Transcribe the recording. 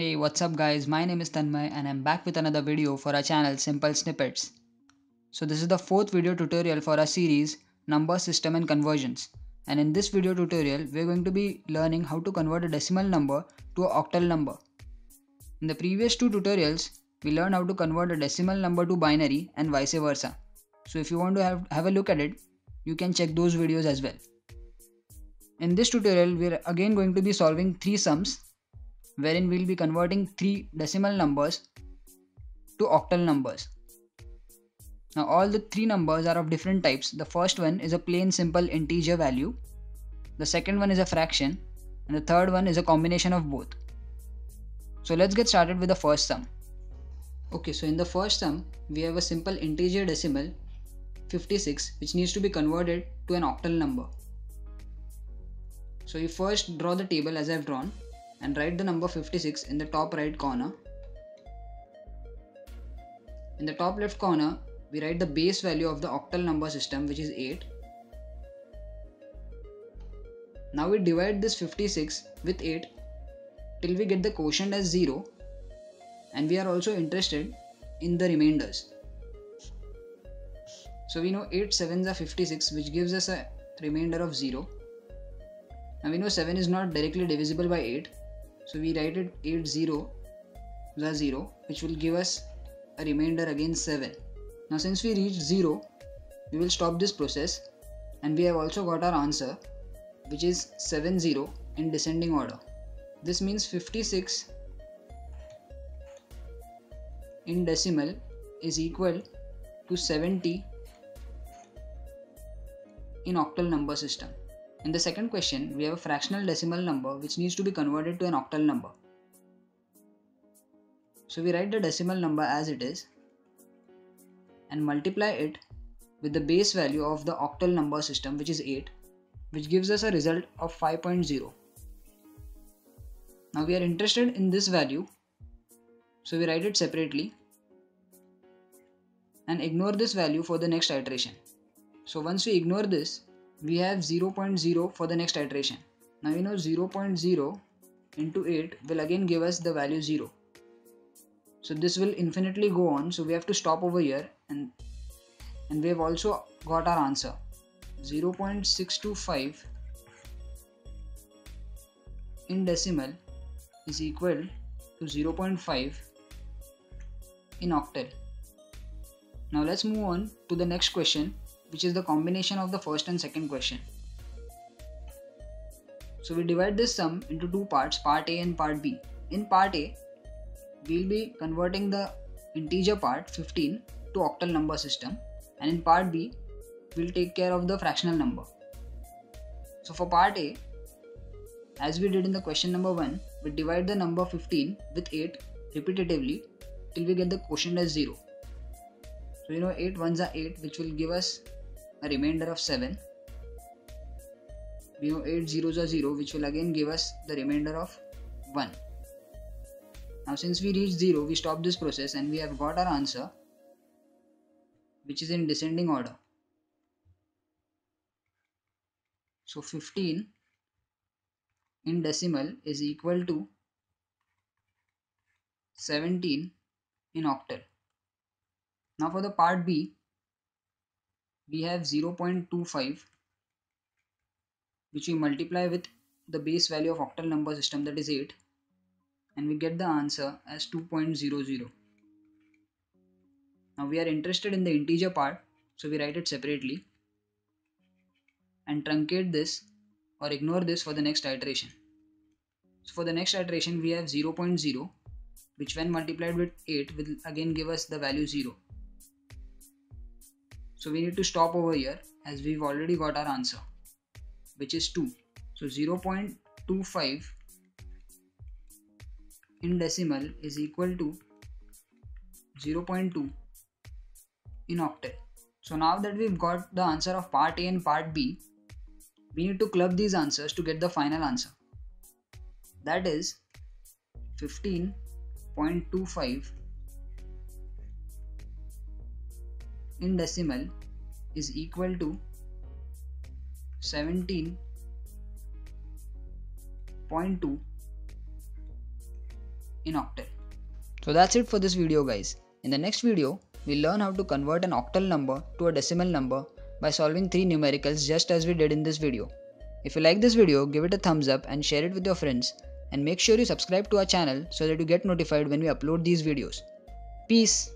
Hey, what's up, guys? My name is Tanmay, and I'm back with another video for our channel Simple Snippets. So, this is the fourth video tutorial for our series Number System and Conversions. And in this video tutorial, we're going to be learning how to convert a decimal number to an octal number. In the previous two tutorials, we learned how to convert a decimal number to binary and vice versa. So, if you want to have, have a look at it, you can check those videos as well. In this tutorial, we are again going to be solving three sums wherein we'll be converting three decimal numbers to octal numbers. Now all the three numbers are of different types. The first one is a plain simple integer value. The second one is a fraction and the third one is a combination of both. So let's get started with the first sum. Okay, so in the first sum, we have a simple integer decimal 56 which needs to be converted to an octal number. So you first draw the table as I've drawn and write the number 56 in the top right corner. In the top left corner, we write the base value of the octal number system which is 8. Now we divide this 56 with 8 till we get the quotient as 0 and we are also interested in the remainders. So we know 8 sevens are 56 which gives us a remainder of 0. Now we know 7 is not directly divisible by 8 so we write it 8 0 the 0 which will give us a remainder again 7. Now since we reached 0 we will stop this process and we have also got our answer which is 7 0 in descending order. This means 56 in decimal is equal to 70 in octal number system. In the second question, we have a fractional decimal number which needs to be converted to an octal number. So we write the decimal number as it is and multiply it with the base value of the octal number system which is 8 which gives us a result of 5.0. Now we are interested in this value so we write it separately and ignore this value for the next iteration. So once we ignore this we have 0.0 for the next iteration. Now we know 0.0 into 8 will again give us the value 0. So this will infinitely go on so we have to stop over here and and we have also got our answer 0.625 in decimal is equal to 0.5 in octal. Now let's move on to the next question which is the combination of the first and second question. So we divide this sum into two parts, part A and part B. In part A, we'll be converting the integer part 15 to octal number system and in part B, we'll take care of the fractional number. So for part A, as we did in the question number 1, we divide the number 15 with 8 repetitively till we get the quotient as 0. So you know 8 ones are 8 which will give us a remainder of 7 we know 8 zeros are 0 which will again give us the remainder of 1 now since we reached 0 we stop this process and we have got our answer which is in descending order. So 15 in decimal is equal to 17 in octal. Now for the part B we have 0.25 which we multiply with the base value of octal number system that is 8 and we get the answer as 2.00. Now we are interested in the integer part so we write it separately and truncate this or ignore this for the next iteration. So for the next iteration we have 0.0 which when multiplied with 8 will again give us the value 0. So we need to stop over here as we've already got our answer which is 2. So 0.25 in decimal is equal to 0.2 in octal. So now that we've got the answer of part A and part B, we need to club these answers to get the final answer. That is 15.25 in decimal is equal to 17.2 in octal. So that's it for this video guys. In the next video, we'll learn how to convert an octal number to a decimal number by solving 3 numericals just as we did in this video. If you like this video, give it a thumbs up and share it with your friends and make sure you subscribe to our channel so that you get notified when we upload these videos. Peace!